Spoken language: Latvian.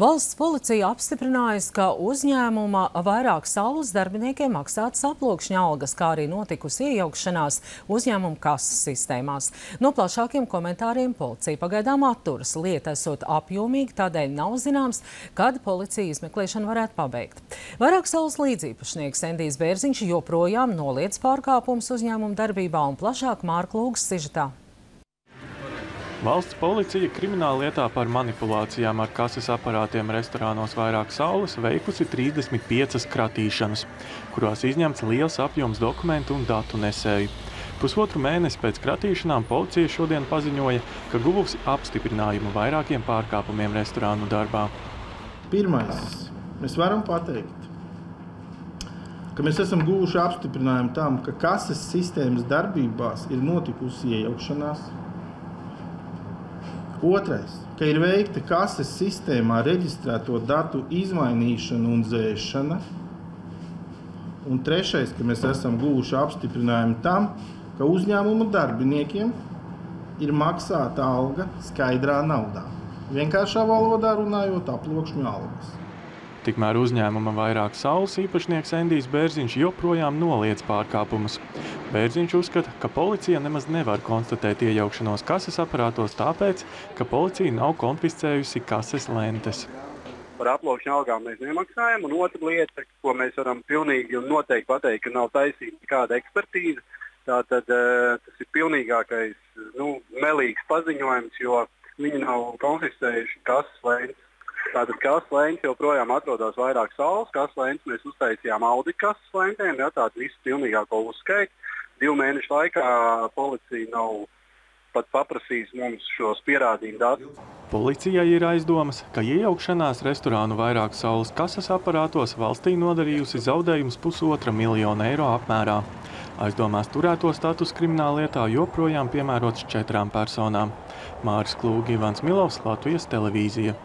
Valsts policija apstiprinājusi, ka uzņēmuma vairāk saules darbiniekiem maksātas aplokšņa algas, kā arī notikusi iejaukšanās uzņēmuma kases sistēmās. No plašākiem komentāriem policija pagaidām atturas. Lieta esot apjomīga, tādēļ nav zināms, kad policija izmeklēšanu varētu pabeigt. Vairāk saules līdzīpašnieks Endijs Bērziņš joprojām noliedz pārkāpumus uzņēmuma darbībā un plašāk Mārka Lūgas sižetā. Valsts policija krimināla lietā par manipulācijām ar kases aparātiem restorānos vairāk saules veikusi 35 kratīšanas, kurās izņemts liels apjoms dokumentu un datu nesēju. Pusotru mēnesi pēc kratīšanām policija šodien paziņoja, ka guvusi apstiprinājumu vairākiem pārkāpumiem restorānu darbā. Pirmais, mēs varam pateikt, ka mēs esam guvuši apstiprinājumu tam, ka kases sistēmas darbībās ir notikusi iejaukšanās, Otrais, ka ir veikta kases sistēmā reģistrēto datu izmainīšana un dzēšana. Un trešais, ka mēs esam guvuši apstiprinājumu tam, ka uzņēmuma darbiniekiem ir maksāta alga skaidrā naudā. Vienkāršā valodā runājot, aplokšņu algas. Tikmēr uzņēmuma vairāk saules īpašnieks Endijs Bērziņš joprojām noliedz pārkāpumus. Bērziņš uzskata, ka policija nemaz nevar konstatēt iejaukšanos kases aparātos tāpēc, ka policija nav konfiscējusi kases lentes. Par aplokšņu algām mēs nemaksājam, un otra lieta, ko mēs varam pilnīgi un noteikti pateikt, ka nav taisīta nekāda ekspertīze. Tātad tas ir pilnīgākais nu, melīgs paziņojums, jo viņi nav konfiscējuši kases lentes. Tātad kaslēņas joprojām atrodas vairāk saules. Kaslēņas mēs uztaisījām audita kases lentēm, ja tādu visu pilnīgāko uzskaitu. Divu mēnešu laikā policija nav pat paprasījis mums šos pierādījumu datus. Policijai ir aizdomas, ka iejaukšanās restorānu vairāk saules kases aparātos valstī nodarījusi zaudējums pusotra miljona eiro apmērā. Aizdomās turēto status krimināla lietā joprojām piemērots četrām personām. Māris Klūgi, Ivans Milovs, Latvijas televīzija.